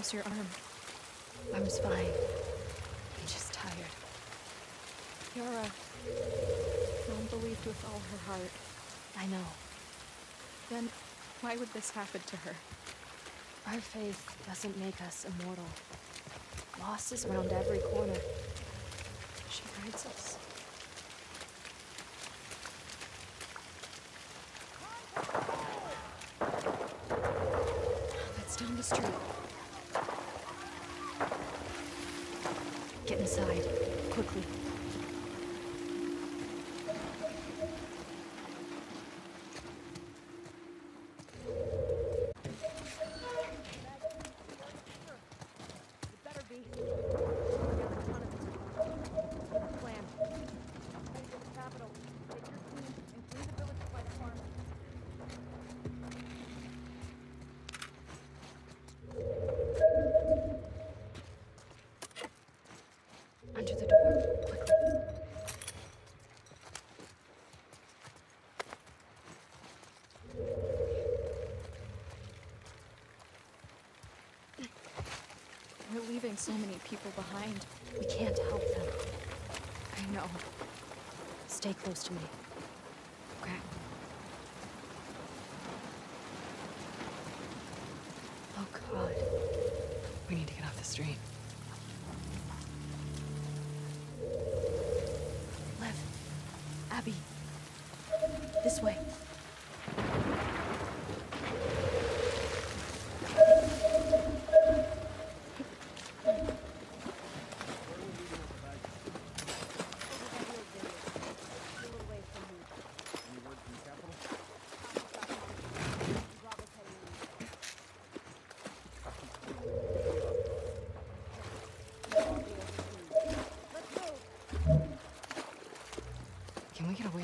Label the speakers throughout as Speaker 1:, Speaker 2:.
Speaker 1: How's your arm?
Speaker 2: I was fine. I'm just tired.
Speaker 1: Yara. Mom believed with all her heart.
Speaker 2: I know.
Speaker 1: Then why would this happen to her?
Speaker 2: Our faith doesn't make us immortal. Loss is around every corner.
Speaker 1: She guides us. That's down the street.
Speaker 2: Inside, quickly. Under the door, quickly.
Speaker 1: We're leaving so many people behind.
Speaker 2: We can't help them.
Speaker 1: I know.
Speaker 2: Stay close to me.
Speaker 1: Okay.
Speaker 2: Oh, God.
Speaker 3: We need to get off the street.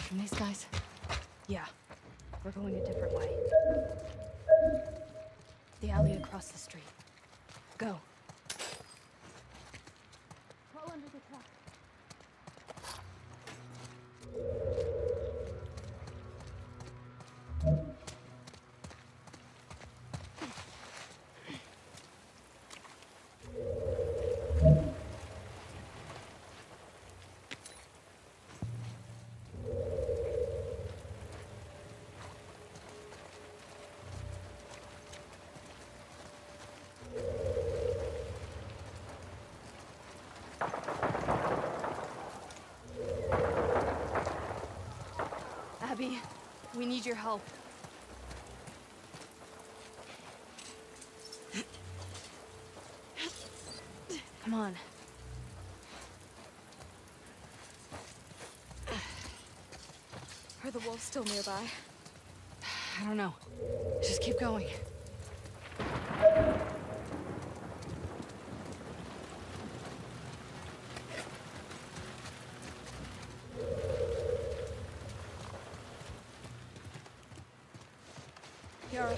Speaker 3: From these guys?
Speaker 2: Yeah. We're going a different way. The alley across the street. Go. Your help. Come on.
Speaker 1: Are the wolves still nearby?
Speaker 3: I don't know. Just keep going.
Speaker 1: Yara.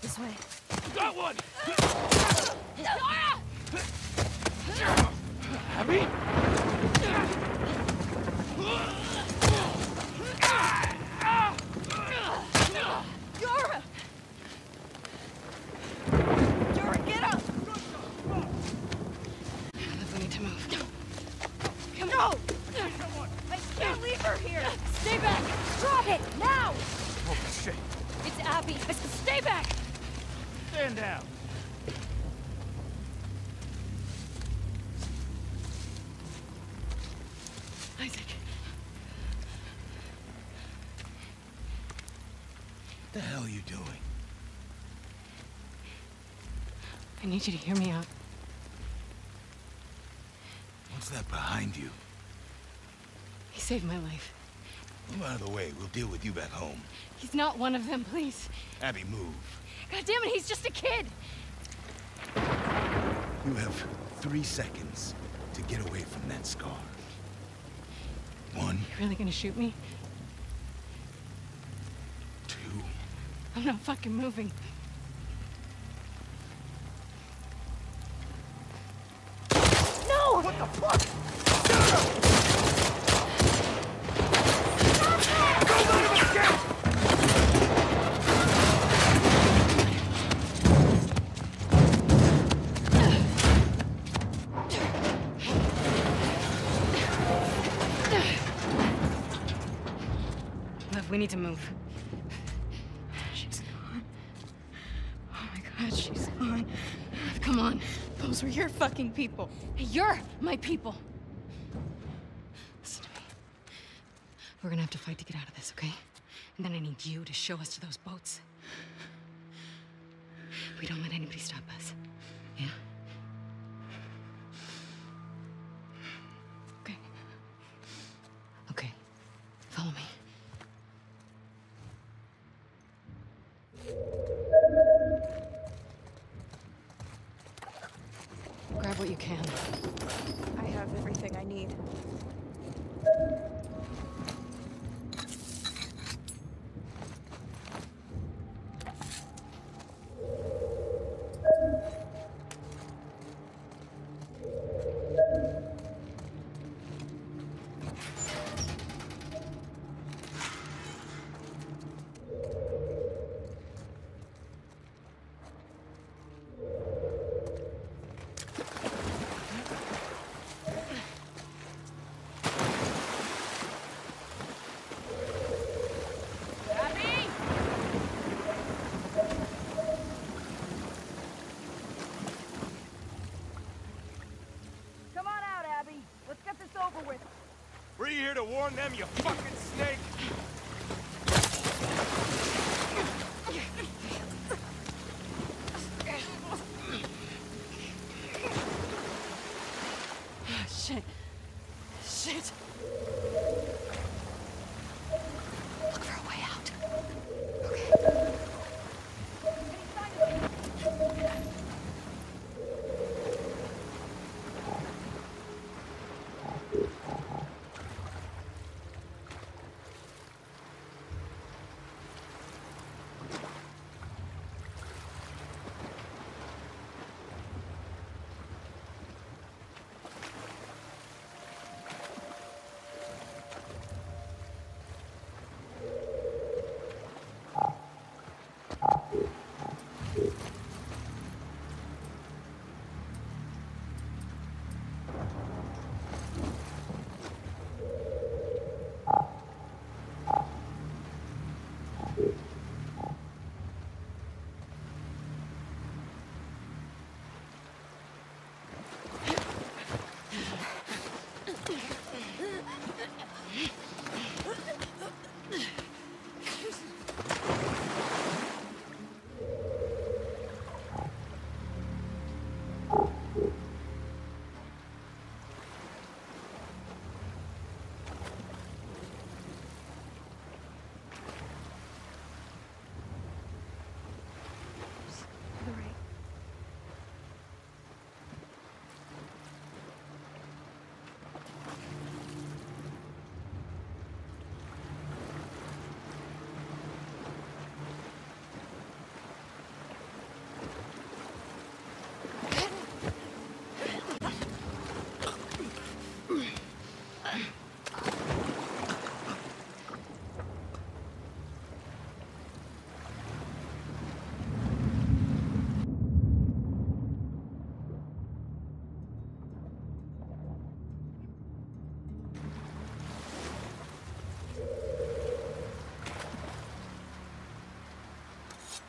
Speaker 2: This way.
Speaker 4: Got one! Abby?
Speaker 1: Yara! Yara, get up!
Speaker 3: We need to move.
Speaker 1: Come on! I can't leave her here! Stay back! Drop it! Now!
Speaker 4: Oh, shit.
Speaker 1: It's Abby! I said stay back!
Speaker 4: Stand down.
Speaker 3: Isaac.
Speaker 4: What the hell are you doing?
Speaker 3: I need you to hear me out.
Speaker 4: What's that behind you?
Speaker 3: He saved my life.
Speaker 4: Move out of the way. We'll deal with you back home.
Speaker 3: He's not one of them, please.
Speaker 4: Abby, move.
Speaker 3: God damn it, he's just a kid!
Speaker 4: You have three seconds to get away from that scar. One,
Speaker 3: You really gonna shoot me?
Speaker 4: two,
Speaker 3: I'm not fucking moving. Need to move. She's gone. Oh my god, she's gone. Come on.
Speaker 1: Those were your fucking people.
Speaker 3: You're my people. Listen to me. We're gonna have to fight to get out of this, okay? And then I need you to show us to those boats. We don't let anybody stop us.
Speaker 1: Need.
Speaker 5: Here to warn them, you fucking snake?
Speaker 3: Ah, shit. Shit.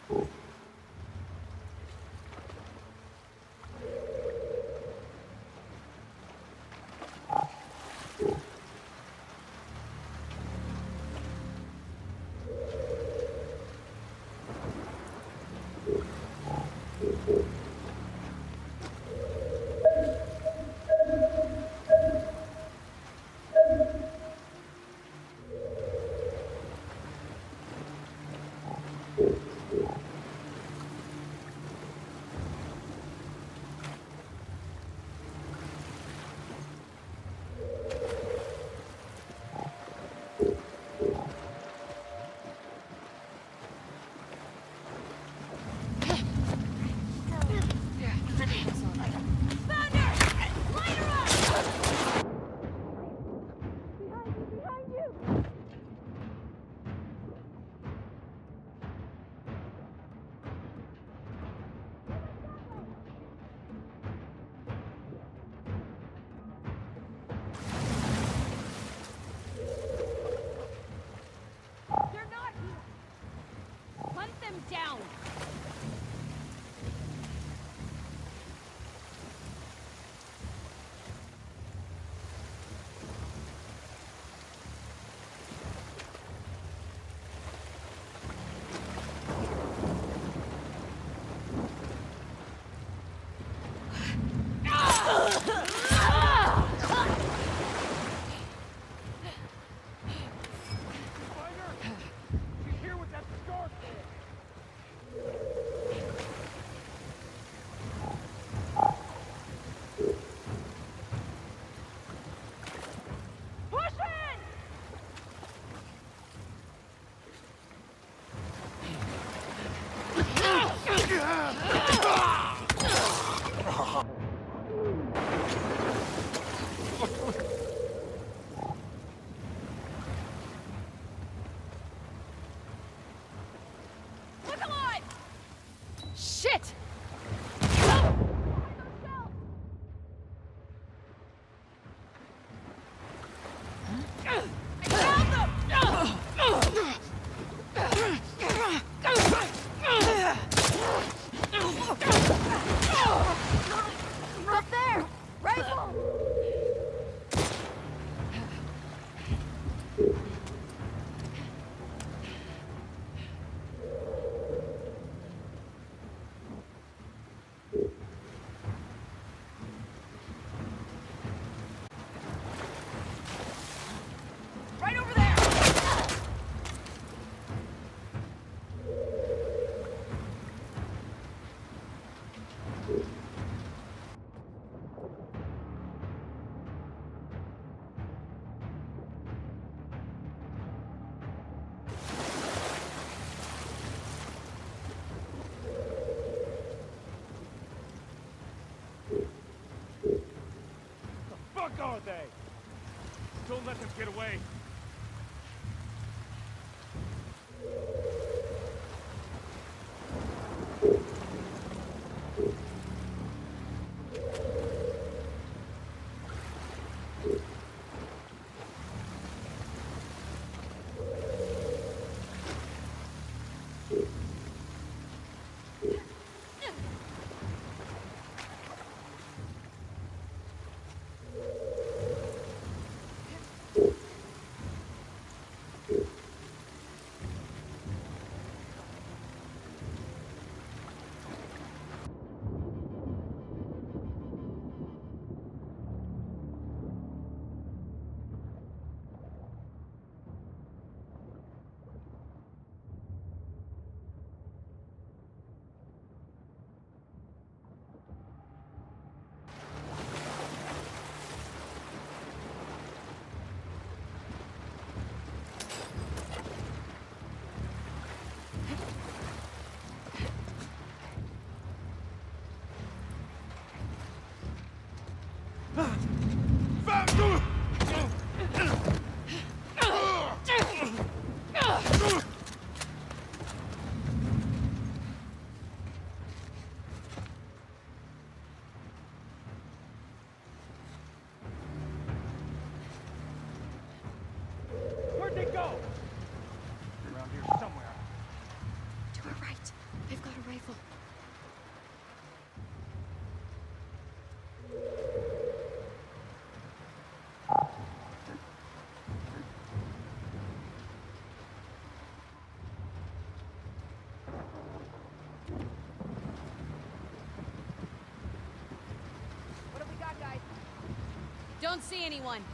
Speaker 1: Oh. down! Let them get away. Where'd they go? Around here somewhere.
Speaker 3: To our right. They've got a rifle.
Speaker 6: What have we got, guys?
Speaker 5: Don't see anyone.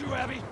Speaker 6: You,
Speaker 1: Abby!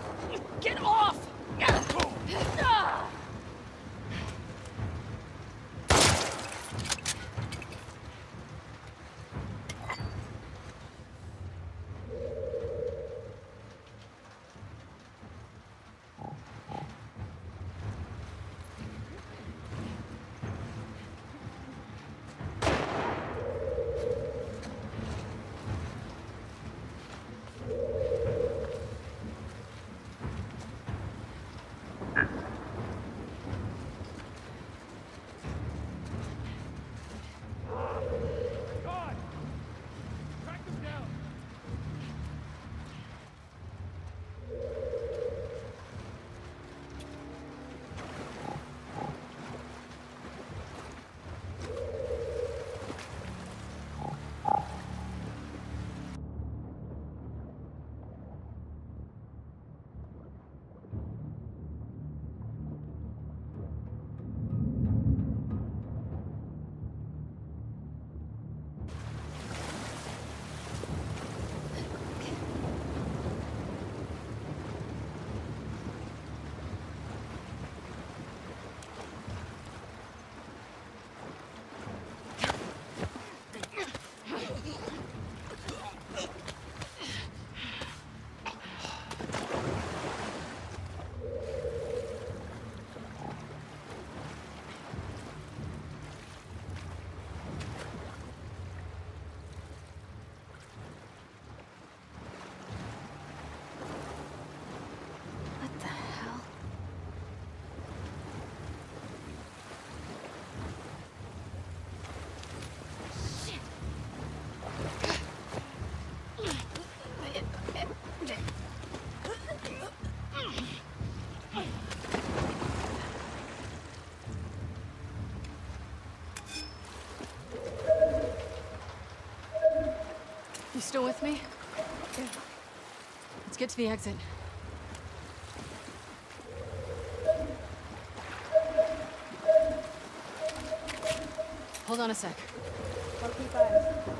Speaker 3: Still with me? Let's get to the exit. Hold on a sec.
Speaker 1: Okay, fine.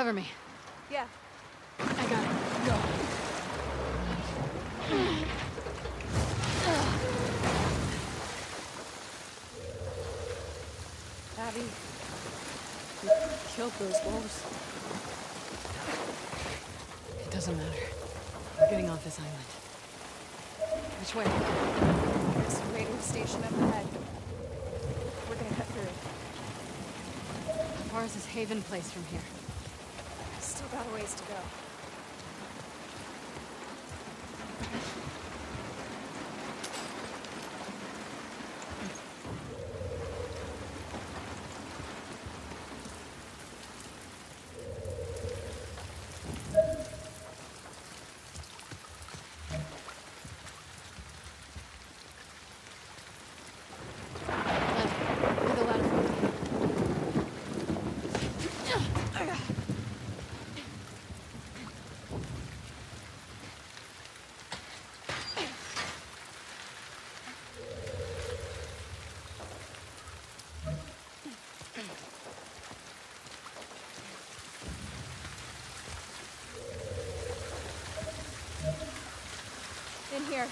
Speaker 3: Cover me.
Speaker 1: Yeah.
Speaker 3: I got it. Go.
Speaker 1: Abby. You killed those wolves.
Speaker 3: It doesn't matter. We're getting off this island. Which way?
Speaker 1: There's a radio station up ahead. We're gonna cut through.
Speaker 3: How far is this Haven place from here?
Speaker 1: Ways to go.
Speaker 3: Left. Where the ladder from?
Speaker 1: In here.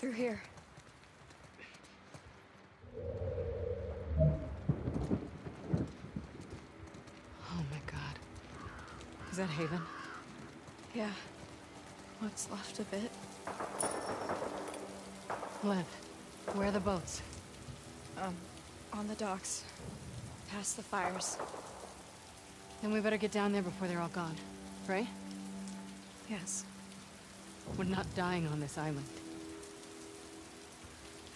Speaker 1: Through here.
Speaker 3: Oh my god. Is that Haven?
Speaker 1: Yeah. What's left of it?
Speaker 3: Lev, where are the boats?
Speaker 1: Um, on the docks. Past the fires.
Speaker 3: Then we better get down there before they're all gone, right?
Speaker 1: Yes,
Speaker 3: We're not dying on this island.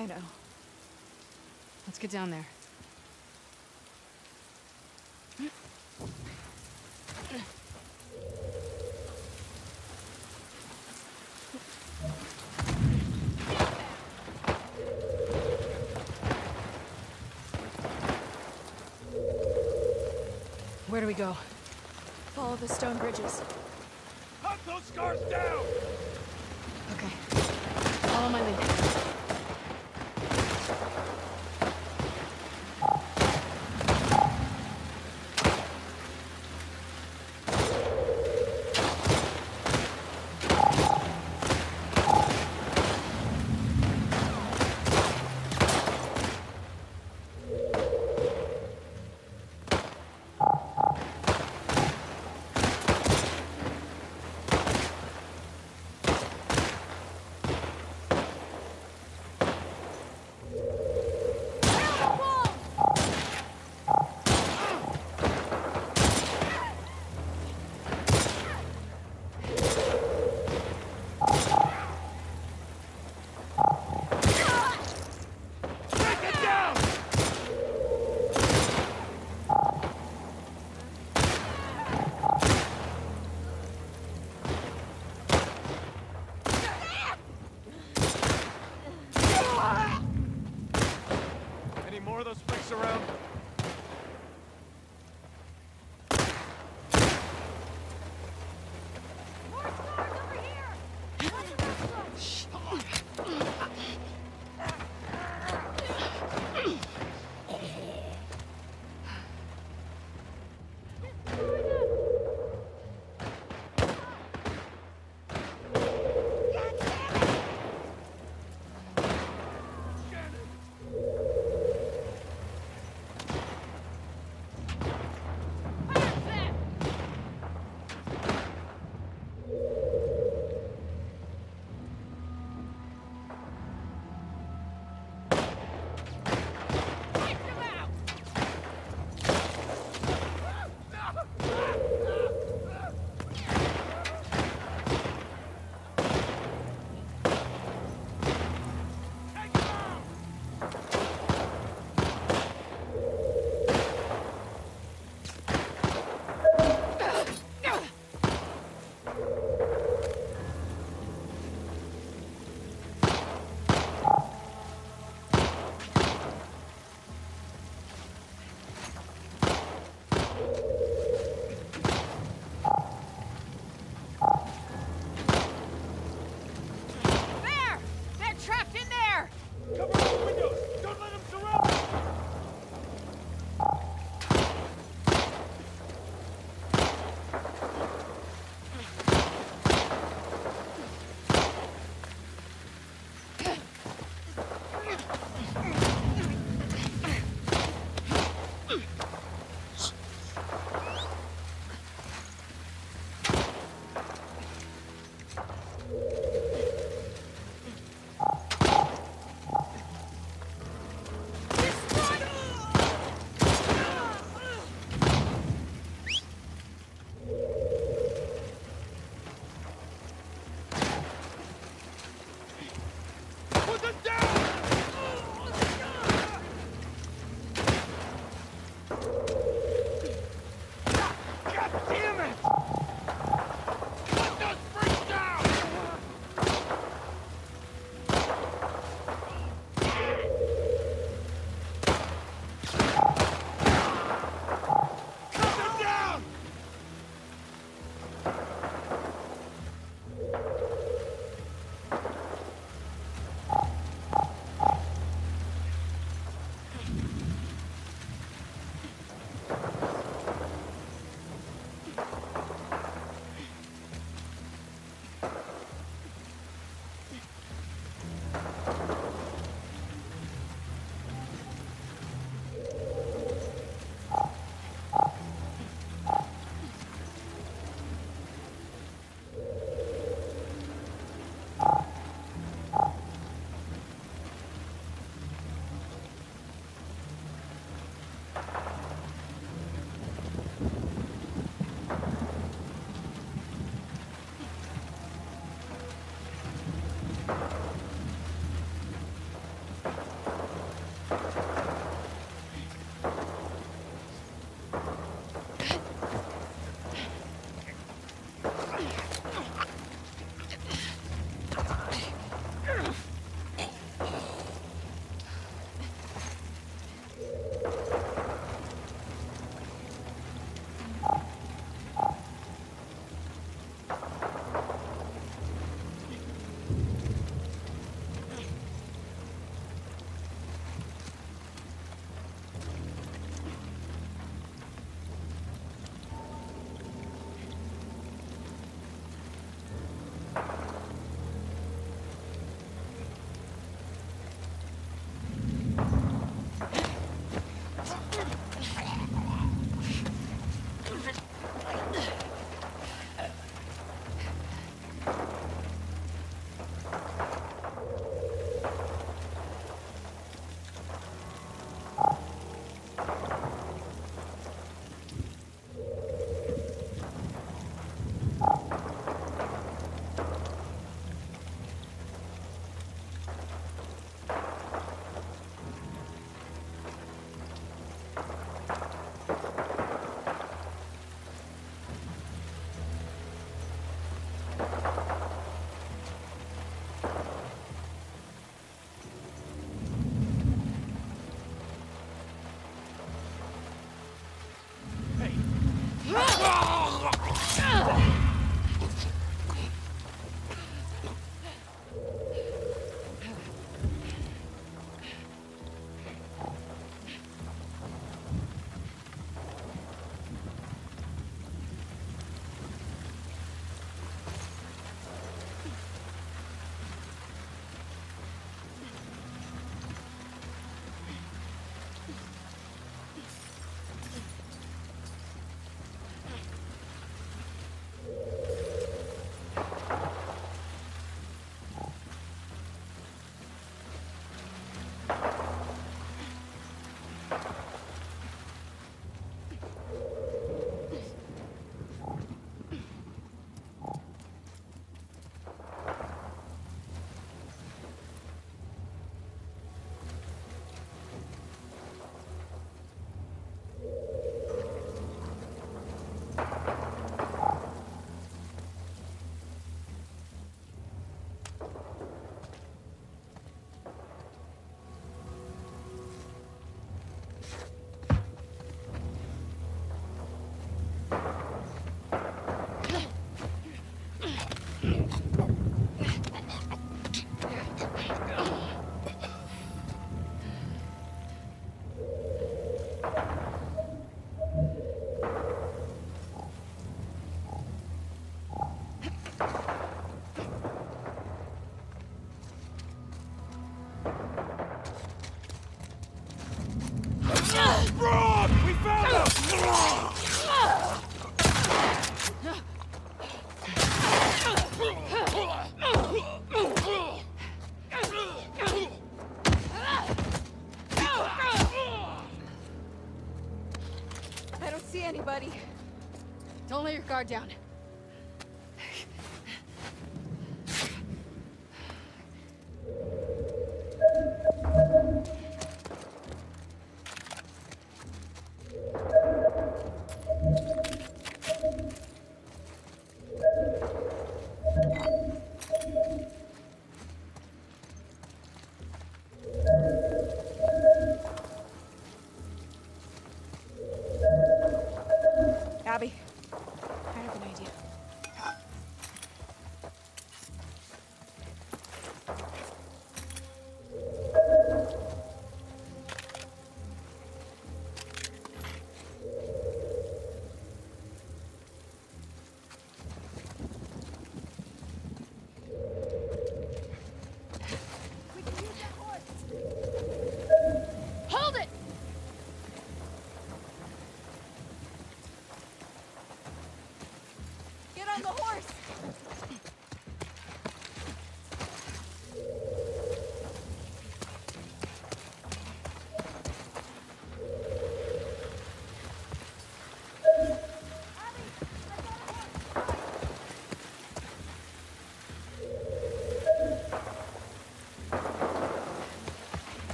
Speaker 1: I know.
Speaker 3: Let's get down there. Where do we go?
Speaker 1: Follow the stone bridges.
Speaker 5: Hunt those scars down!
Speaker 3: Okay.